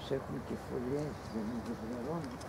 sei como é que foi esse, da minha Verona.